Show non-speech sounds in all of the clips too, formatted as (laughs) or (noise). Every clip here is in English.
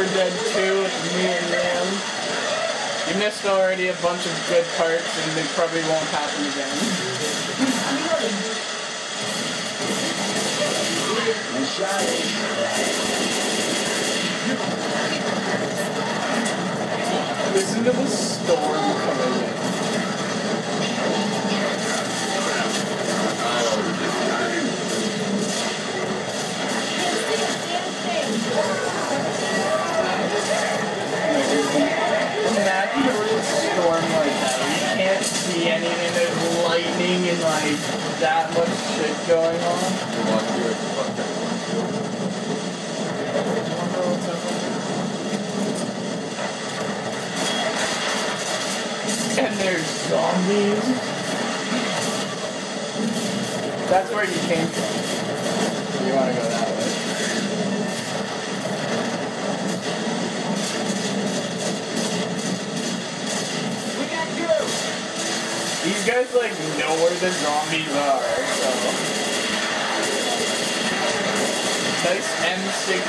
for Dead 2 with me and Liam. You missed already a bunch of good parts and they probably won't happen again. Listen to the storm coming in. Like that much shit going on. Wonder what's up there. And there's zombies. That's where you came from. You wanna go that way. These guys like know where the zombies are, so. Nice M16.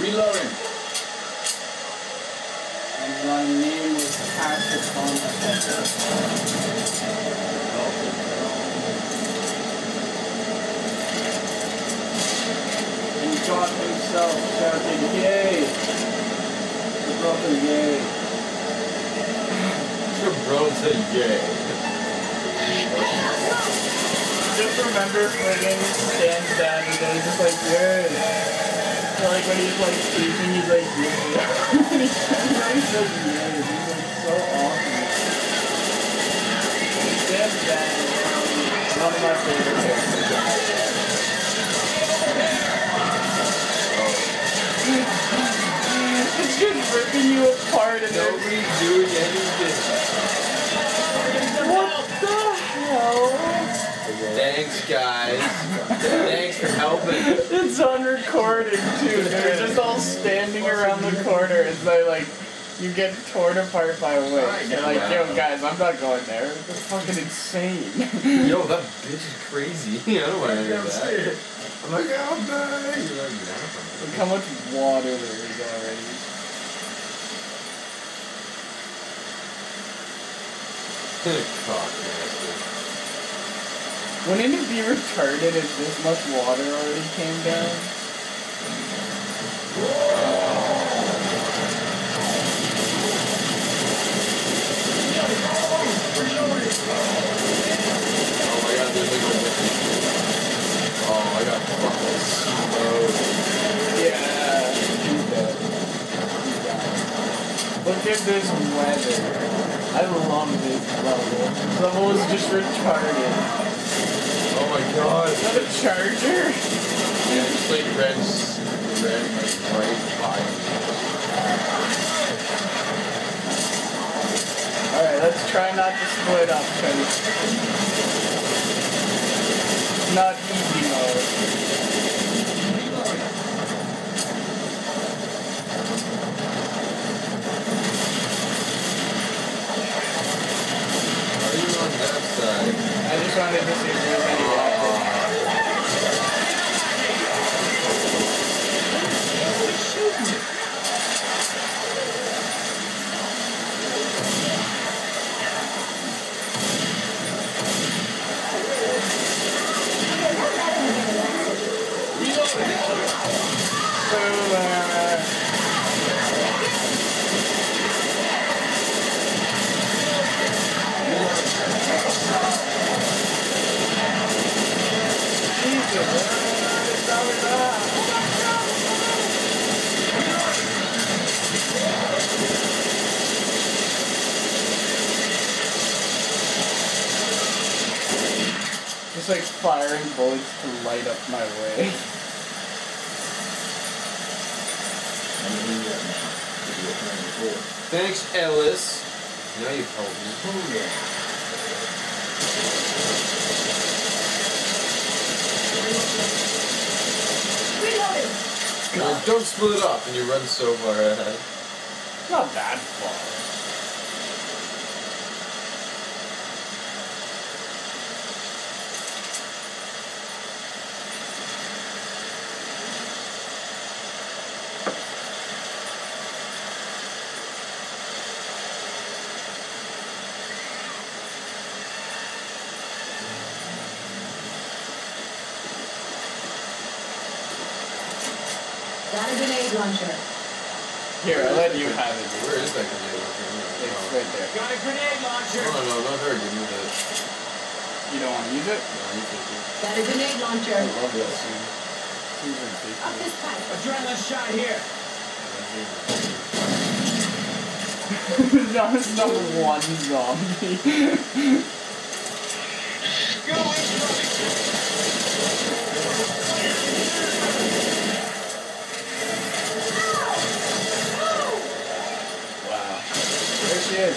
Reloading. And my name was Patrick Thomas. And God himself shouted, Yay! The brother, yay. Your bro said yay. Just remember friggin' Stan's dad and he's just like, yay. So like when he's like speaking, he's like, yay. and he he says yay. He's like so awesome. Stan's dad is one of my favorite characters. Ripping you apart and there's Nobody doing anything. What the hell? Thanks, guys. Thanks for helping. It's on recording too. They're just all standing around the corner as they like you get torn apart by a witch. They're like, yo guys, I'm not going there. It's fucking insane. Yo, that bitch is crazy. (laughs) I don't want to hear that. I'm like, oh. You're like, yeah. Look how much water there is already. Cock master. Wouldn't it be retarded if this much water already came down? Oh my god, there's like a Oh, I got fucking smoked. Yeah. He's dead. Down. Look at this weather. I love this level. This level is just retarded. Oh my god. Is that a charger? Yeah, it's like red, red, like right by me. Alright, let's try not to split up, because it's not easy mode. Just like firing bullets to light up my way. (laughs) Thanks, Ellis. Now you've helped me. Oh, yeah. Reloading. Well, don't split up and you run so far ahead. not that far. Got a grenade launcher. Here, I'll let you have it. Where is that grenade launcher? It's No, right there. Got a grenade launcher. no, no, not her. Give me that. You don't want to use it? No, you take it. Got a grenade launcher. I love that scene. Seems ridiculous. Up this pipe. Adrenaline shot here. no, it's not one zombie. (laughs) Yeah,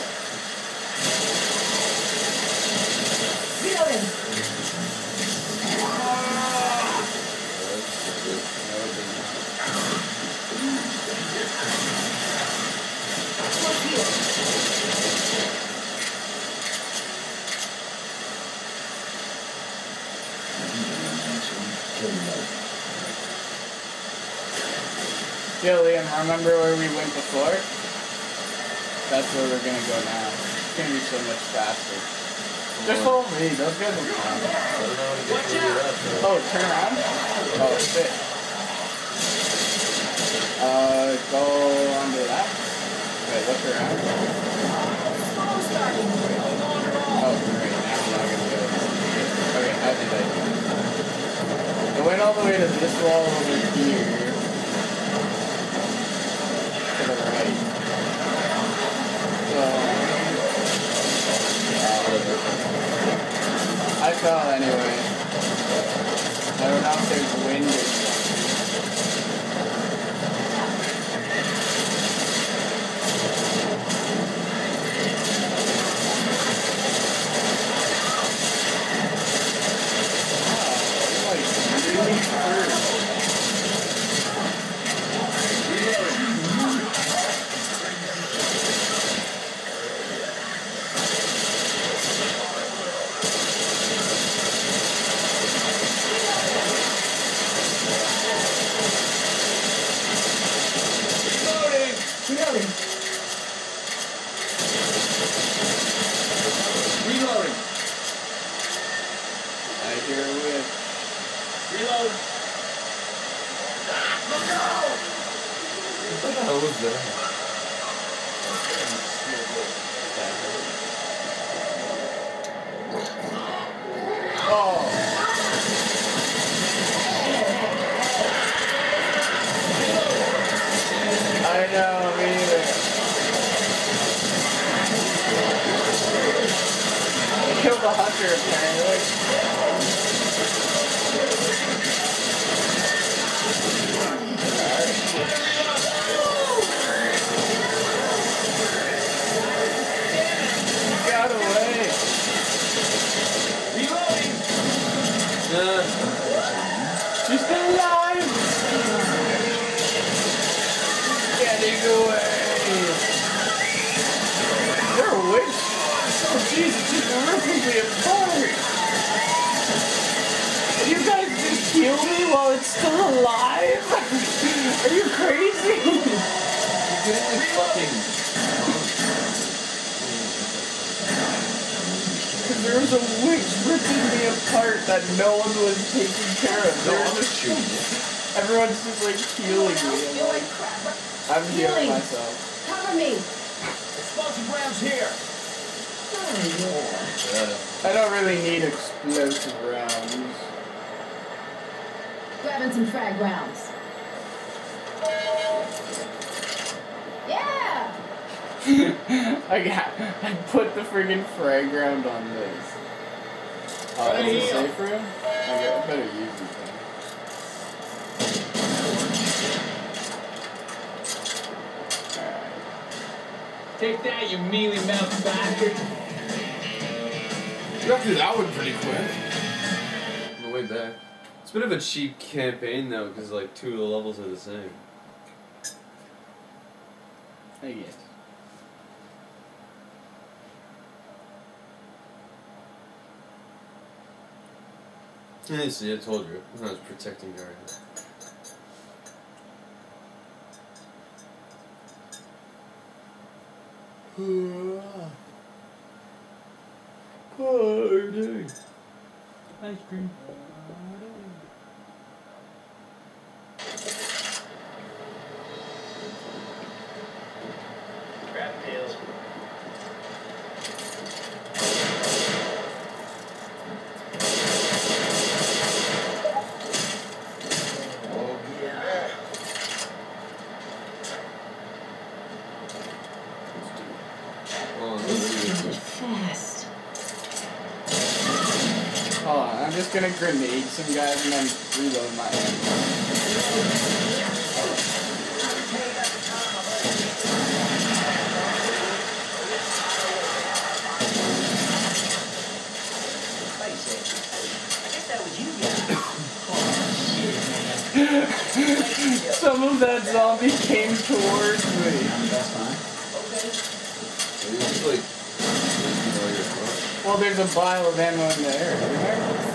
Liam, remember where we went before? That's where we're gonna go now. It's gonna be so much faster. Just follow me, those guys will come. Watch out. Oh, turn around? Oh, shit. Uh, go on to the left. Wait, look around. Slow starting. Oh, great, now I'm not gonna go. Okay, how did I do it? Went all the way to this wall over here. To the right. So, I fell anyway. I don't know if there's wind or something. Wow, it's like really hurt. Reloading. Reloading. Reloading. I hear a whip. Reload. What the hell was that? Oh! I know, me either. The hunter apparently. Still alive? Are you crazy? You didn't like fucking. Because there was a witch ripping me apart that no one was taking care of. No, There I'm was just shooting you. Everyone's just like healing me. I'm You're like, like crap. I'm healing Healing. myself. Cover me. Explosive rounds here. Oh, yeah. Yeah. I don't really need explosive rounds. Grabbing some frag rounds. Yeah. (laughs) I got, I put the friggin' frag round on this. Oh, Right it's a safe room? Okay, I better use it then. Alright. Take that, you mealy mouthed bastard. You got through that one pretty quick. On the way back. It's a bit of a cheap campaign though, because like two of the levels are the same. I guess. Yeah, see, I told you. I was protecting her. (sighs) Hurrah! Party! Ice cream. Grenade some guys and then reload my ammo. Some of that zombie came towards me. You just like, you know, you're drunk. Well, there's a vial of ammo in the air, isn't there?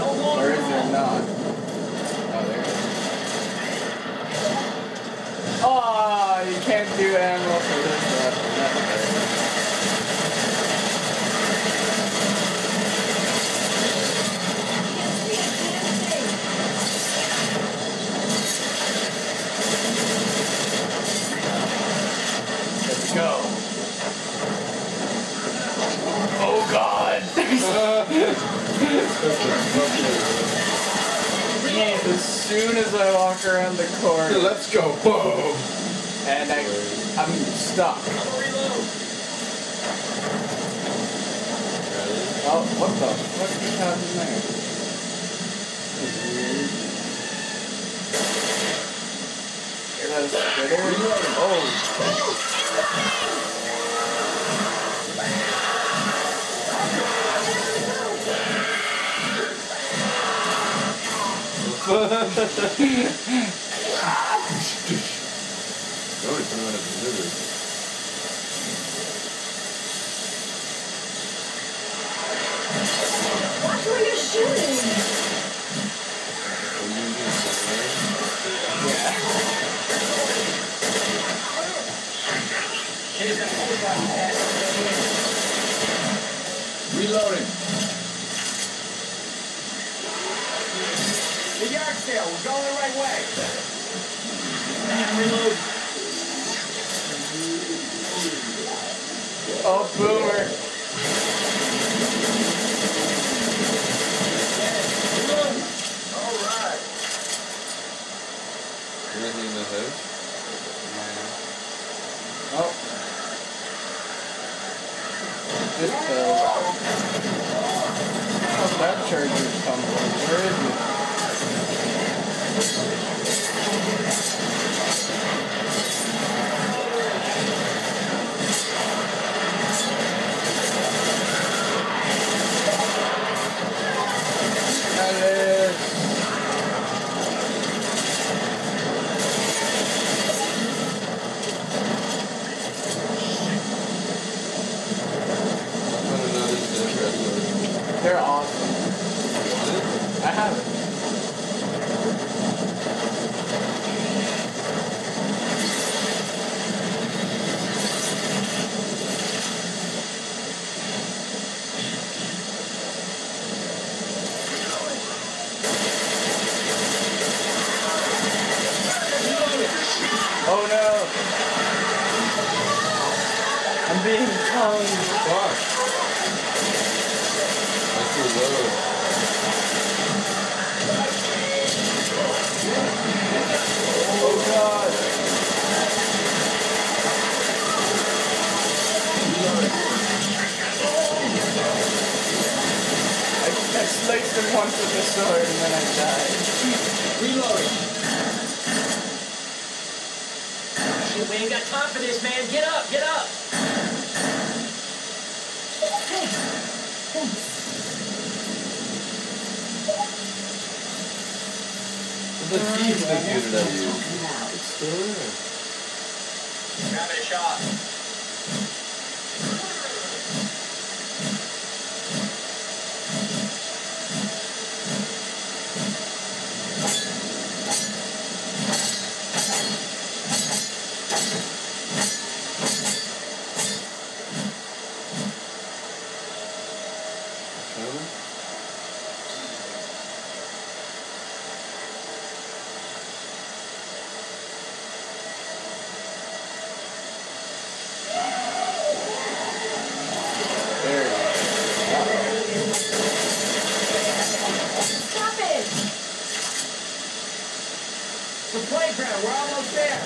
Or is there not? Oh, there is. Oh, you can't do ammo as soon as I walk around the corner Let's go. Whoa. and I, I'm stuck. Oh, what the fuck is happening there? That's weird. Is that a spitter? Oh, Shooting. Are you yeah. Reloading. The yard sale. We're going the right way. Man, reload. Oh, boomer. All right. Anything in the house? Oh. This fell. How's that charger come from? Where is it? Reloading. Shit, we ain't got time for this, man. Get up, get up. Hey, thanks. The thief computer that I used. Talking about. It's still there. Grabbing a shot. We're almost there.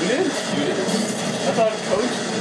You did? You did. I thought coach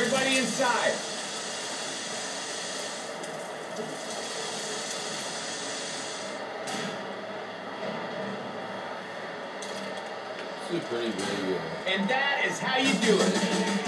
Everybody inside. This is pretty big. uh, And that is how you do it.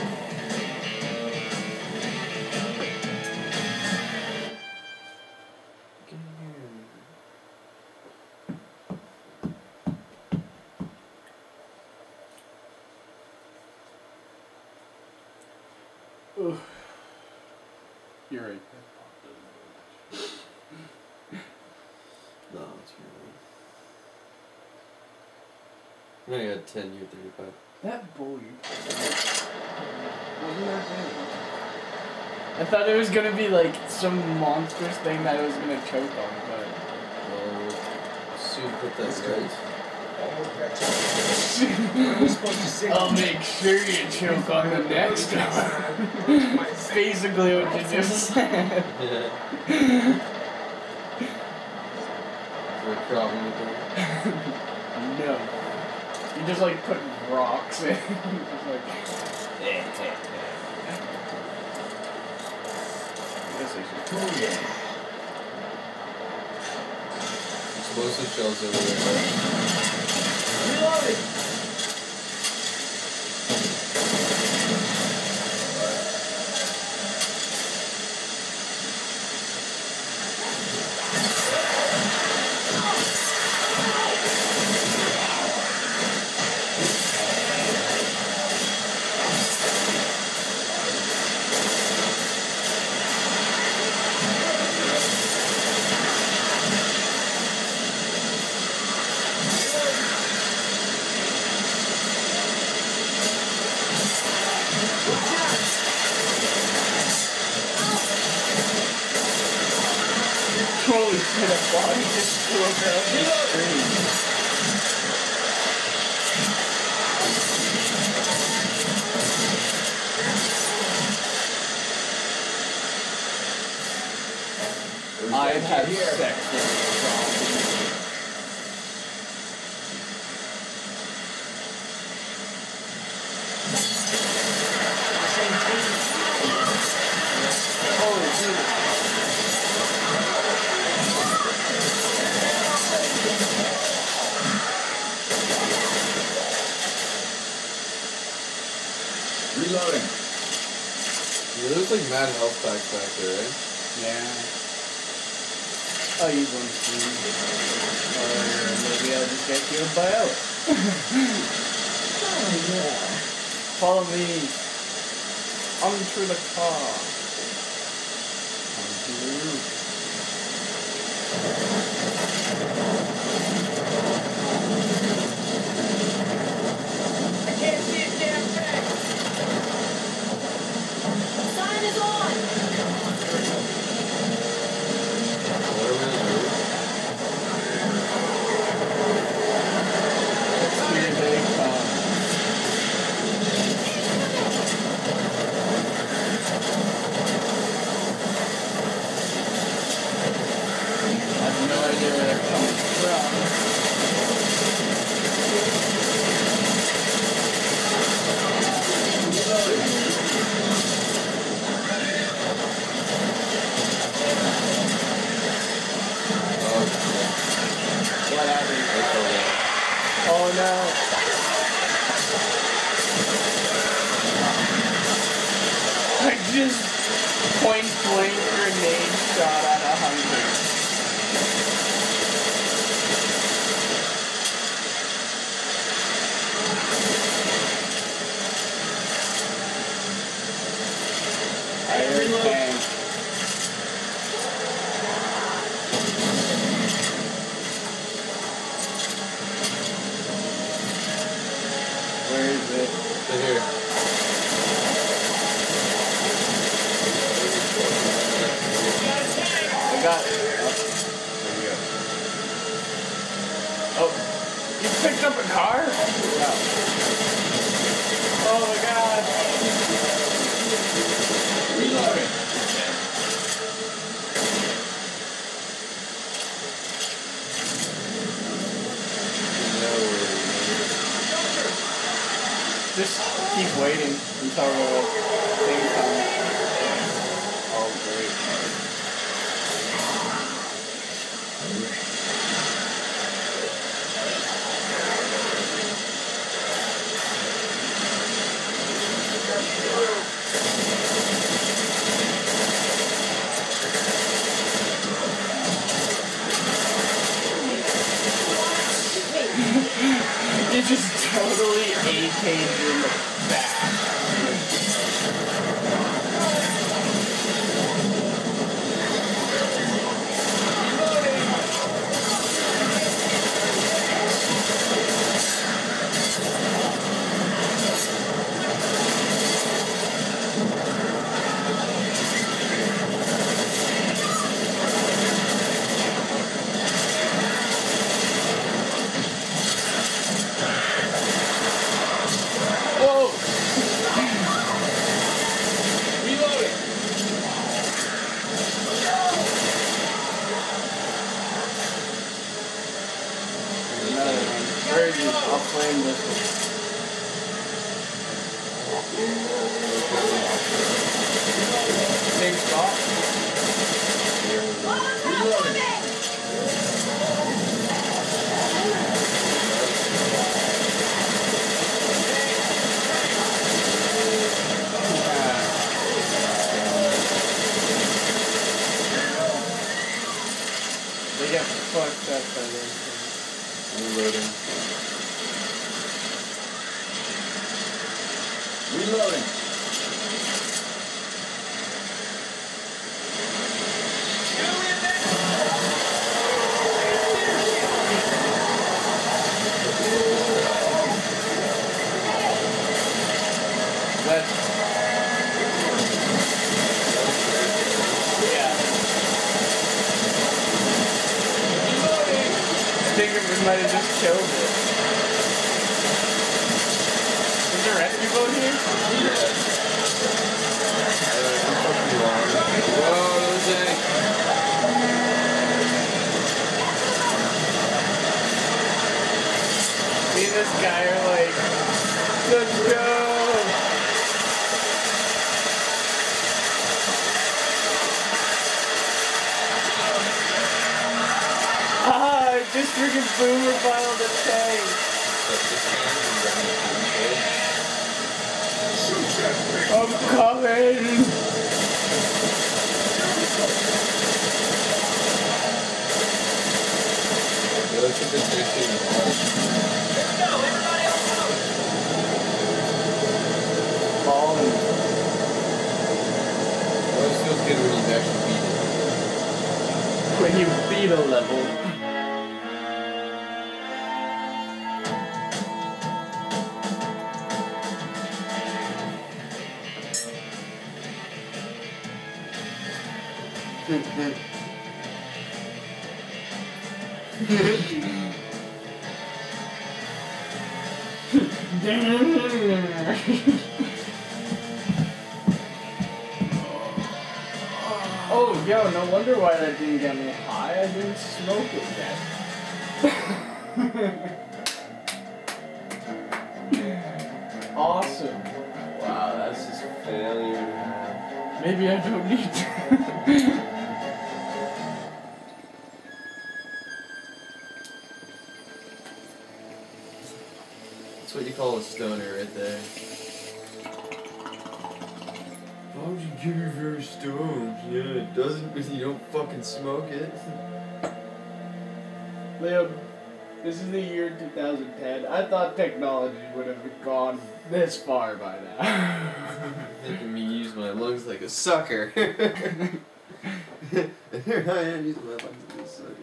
I only got 10, you 35. That bull you wasn't that big. I thought it was gonna be like some monstrous thing that I was gonna choke on, but Well, soon put that right. What are we supposed to say? I'll make sure you choke on the next (laughs) one. Basically what you just (laughs) said. Yeah. Is there a problem with that? (laughs) No. You just like put rocks in. (laughs) just like eh, eh, eh. I guess I Oh, yeah. Explosive shells over there. Reloading. Reloading. Yeah, there's like mad health packs back there, right? Yeah. I'll use one soon. Or uh, maybe I'll just get you a bio. (laughs) Oh, yeah. Follow me. Onto the car. Onto the roof. Got it. Boomer filed the tank. I'm coming! That's a good fishing. Falling. Always feels good when you actually beat it. When you beat a level. (laughs) oh, yo, no wonder why that didn't get me high. I didn't smoke it yet. awesome. Wow, that's (laughs) just failure. Maybe I don't need to. Stoner right there. Why would you give your very stoned? Yeah, it doesn't because you don't fucking smoke it. Liam, this is the year 2010. I thought technology would have gone this far by now. (laughs) Making me use my lungs like a sucker. (laughs) (laughs) here I am using my lungs like a sucker.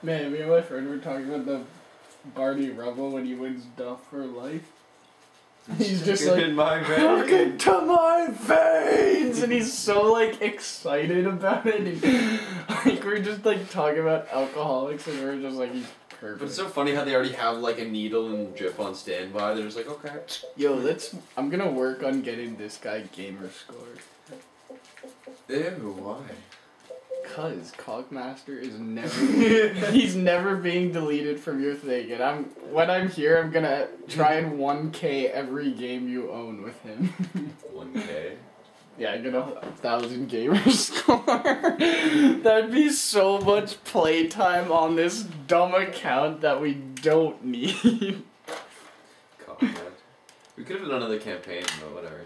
Man, me and my friend were talking about the Barney Rubble when he wins Duff for life. He's just Look like, in my Look vein. into my veins, and he's so like excited about it. And, (laughs) like we're just like talking about alcoholics, and we're just like, he's perfect. But it's so funny how they already have like a needle and drip on standby. They're just like, okay. Yo, let's. I'm gonna work on getting this guy gamer score. Ew, why? Cause Cogmaster is never. (laughs) (laughs) he's never being deleted from your thing, and I'm when I'm here, I'm gonna try and 1K every game you own with him. (laughs) 1K. Yeah, I get a thousand gamer score. That'd be so much playtime on this dumb account that we don't need. Comment. We could have done another campaign, but whatever.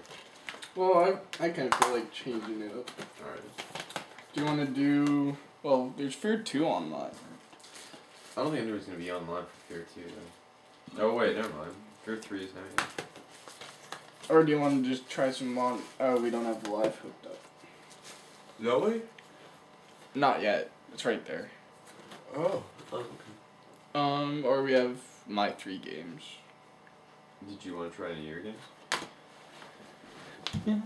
well, I, I kind of feel like changing it up. Alright. Do you want to do? Well, there's Fear Two online. I don't think anyone's gonna be online for Fear 2 though. Oh wait, never mind. Fear three is heavy. Or do you want to just try some on? Oh, we don't have the live hooked up. No way. Not yet. It's right there. Oh. okay. Um, or we have my three games. Did you want to try any of your games? Yeah.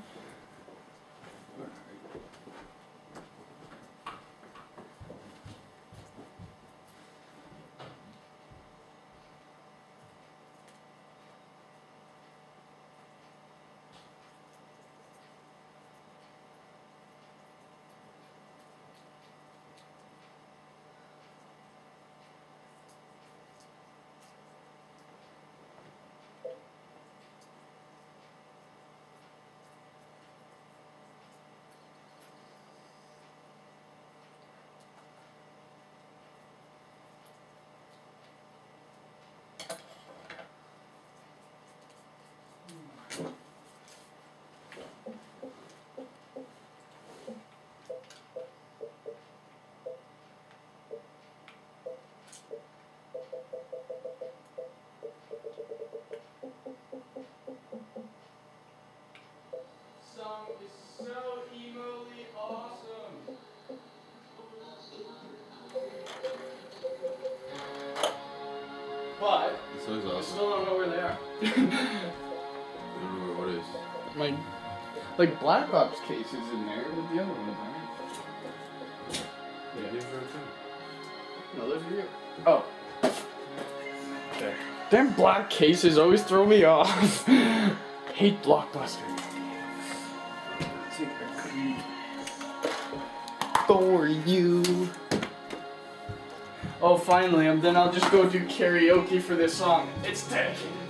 Where they are. I don't know what it is. My like Black Ops case is in there, but the other ones aren't. Yeah. Games are too. No, those are you. Oh. There. Damn black cases always throw me off. (laughs) Hate Blockbuster. Take a creep. For you. Oh, finally, then I'll just go do karaoke for this song. It's dedicated